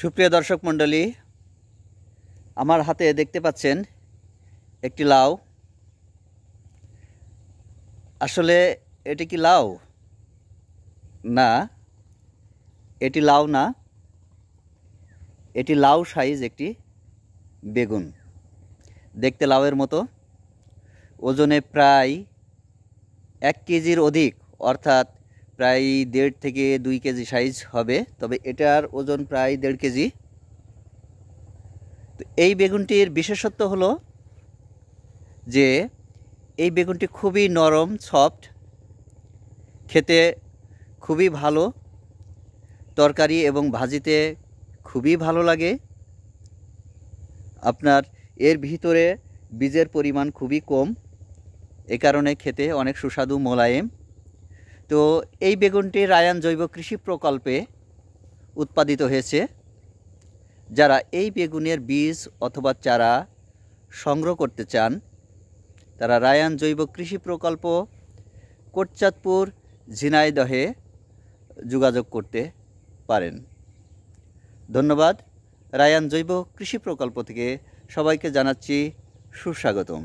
সুপ্রিয় দর্শক মণ্ডলী, আমার হাতে দেখতে পাচ্ছেন একটি লাউ। আসলে এটি কি লাউ? না, এটি লাউ না, এটি লাউ সাইজ একটি বেগুন। দেখতে লাউয়ের মতো, ওজনে প্রায় এক কেজির অধিক, অর্থাৎ প্রায় দেড় থেকে দুই কেজি সাইজ হবে, তবে এটার ওজন প্রায় দেড় কেজি। তো এই বেগুনটির বিশেষত্ব হলো যে, এই বেগুনটি খুবই নরম সফট খেতে খুবই ভালো, তরকারি এবং ভাজিতে খুবই ভালো লাগে। আপনার এর ভিতরে বীজের পরিমাণ খুবই কম, এ কারণে খেতে অনেক সুস্বাদু মোলায়েম। তো এই বেগুনটি রায়ান জৈব কৃষি প্রকল্পে উৎপাদিত হয়েছে। যারা এই বেগুনের বীজ অথবা চারা সংগ্রহ করতে চান, তারা রায়ান জৈব কৃষি প্রকল্প, কোটচাঁদপুর, ঝিনাইদহে যোগাযোগ করতে পারেন। ধন্যবাদ। রায়ান জৈব কৃষি প্রকল্প থেকে সবাইকে জানাচ্ছি সুস্বাগতম।